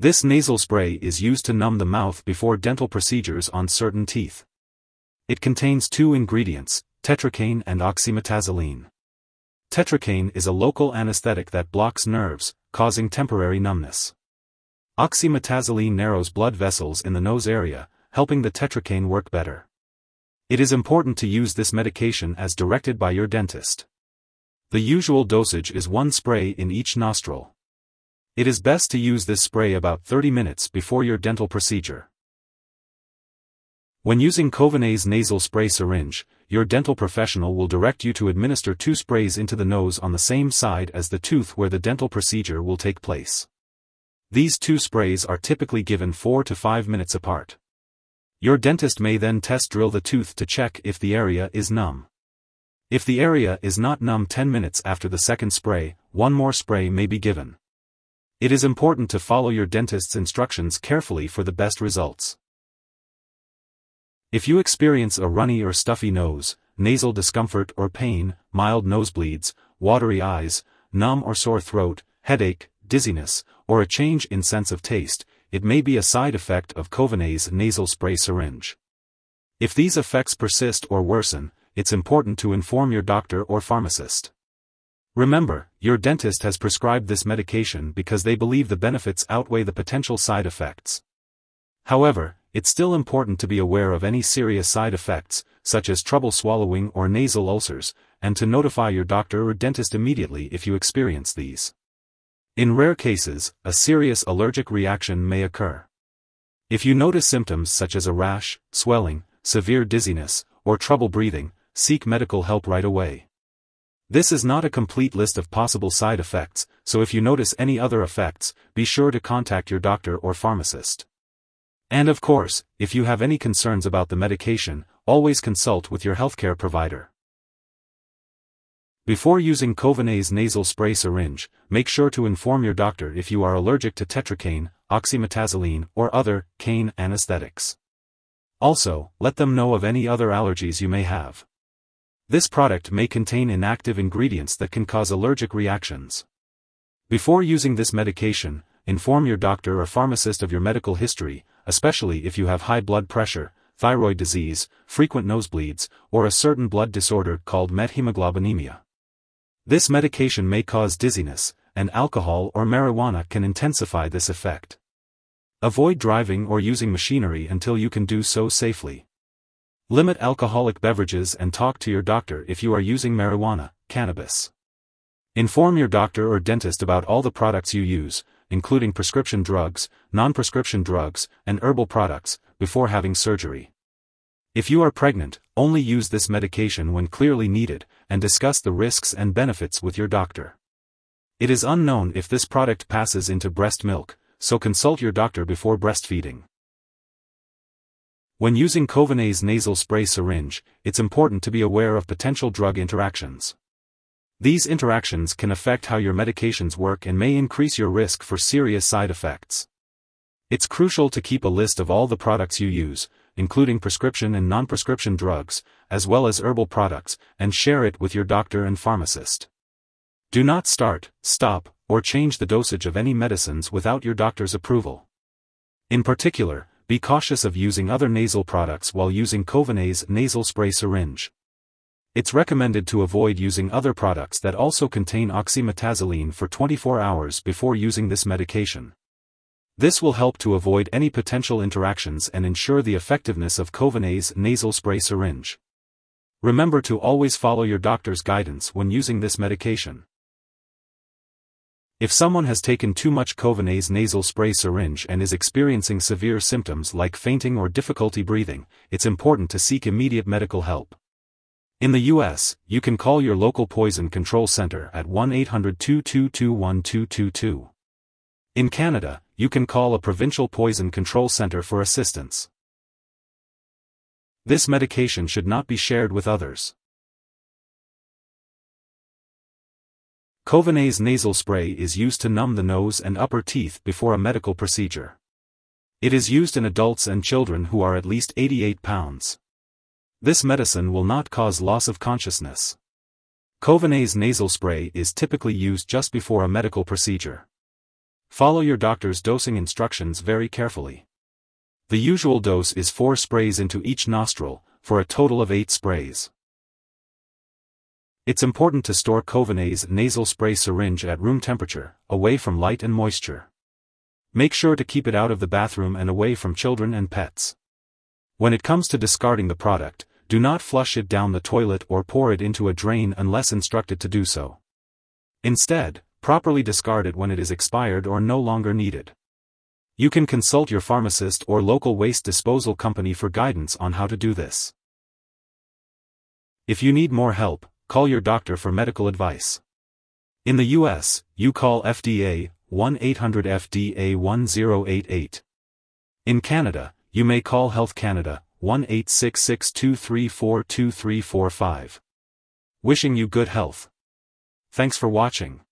This nasal spray is used to numb the mouth before dental procedures on certain teeth. It contains two ingredients, tetracaine and oxymetazoline. Tetracaine is a local anesthetic that blocks nerves, causing temporary numbness. Oxymetazoline narrows blood vessels in the nose area, helping the tetracaine work better. It is important to use this medication as directed by your dentist. The usual dosage is one spray in each nostril. It is best to use this spray about 30 minutes before your dental procedure. When using Kovanaze nasal spray syringe, your dental professional will direct you to administer two sprays into the nose on the same side as the tooth where the dental procedure will take place. These two sprays are typically given 4 to 5 minutes apart. Your dentist may then test drill the tooth to check if the area is numb. If the area is not numb 10 minutes after the second spray, one more spray may be given. It is important to follow your dentist's instructions carefully for the best results. If you experience a runny or stuffy nose, nasal discomfort or pain, mild nosebleeds, watery eyes, numb or sore throat, headache, dizziness, or a change in sense of taste, it may be a side effect of Kovanaze nasal spray syringe. If these effects persist or worsen, it's important to inform your doctor or pharmacist. Remember, your dentist has prescribed this medication because they believe the benefits outweigh the potential side effects. However, it's still important to be aware of any serious side effects, such as trouble swallowing or nasal ulcers, and to notify your doctor or dentist immediately if you experience these. In rare cases, a serious allergic reaction may occur. If you notice symptoms such as a rash, swelling, severe dizziness, or trouble breathing, seek medical help right away. This is not a complete list of possible side effects, so if you notice any other effects, be sure to contact your doctor or pharmacist. And of course, if you have any concerns about the medication, always consult with your healthcare provider. Before using Kovanaze nasal spray syringe, make sure to inform your doctor if you are allergic to tetracaine, oxymetazoline, or other caine anesthetics. Also, let them know of any other allergies you may have. This product may contain inactive ingredients that can cause allergic reactions. Before using this medication, inform your doctor or pharmacist of your medical history, especially if you have high blood pressure, thyroid disease, frequent nosebleeds, or a certain blood disorder called methemoglobinemia. This medication may cause dizziness, and alcohol or marijuana can intensify this effect. Avoid driving or using machinery until you can do so safely. Limit alcoholic beverages and talk to your doctor if you are using marijuana, cannabis. Inform your doctor or dentist about all the products you use, including prescription drugs, non-prescription drugs, and herbal products, before having surgery. If you are pregnant, only use this medication when clearly needed, and discuss the risks and benefits with your doctor. It is unknown if this product passes into breast milk, so consult your doctor before breastfeeding. When using Kovanaze nasal spray syringe, it's important to be aware of potential drug interactions. These interactions can affect how your medications work and may increase your risk for serious side effects. It's crucial to keep a list of all the products you use, including prescription and non-prescription drugs, as well as herbal products, and share it with your doctor and pharmacist. Do not start, stop, or change the dosage of any medicines without your doctor's approval. In particular, be cautious of using other nasal products while using Kovanaze nasal spray syringe. It's recommended to avoid using other products that also contain oxymetazoline for 24 hours before using this medication. This will help to avoid any potential interactions and ensure the effectiveness of Kovanaze nasal spray syringe. Remember to always follow your doctor's guidance when using this medication. If someone has taken too much Kovanaze nasal spray syringe and is experiencing severe symptoms like fainting or difficulty breathing, it's important to seek immediate medical help. In the US, you can call your local poison control center at 1-800-222-1222. In Canada, you can call a provincial poison control center for assistance. This medication should not be shared with others. Kovanaze nasal spray is used to numb the nose and upper teeth before a medical procedure. It is used in adults and children who are at least 88 pounds. This medicine will not cause loss of consciousness. Kovanaze nasal spray is typically used just before a medical procedure. Follow your doctor's dosing instructions very carefully. The usual dose is 4 sprays into each nostril, for a total of 8 sprays. It's important to store Kovanaze nasal spray syringe at room temperature, away from light and moisture. Make sure to keep it out of the bathroom and away from children and pets. When it comes to discarding the product, do not flush it down the toilet or pour it into a drain unless instructed to do so. Instead, properly discard it when it is expired or no longer needed. You can consult your pharmacist or local waste disposal company for guidance on how to do this. If you need more help, call your doctor for medical advice. In the US, you call FDA 1-800-FDA-1088. In Canada, you may call Health Canada 1-866-234-2345. Wishing you good health. Thanks for watching.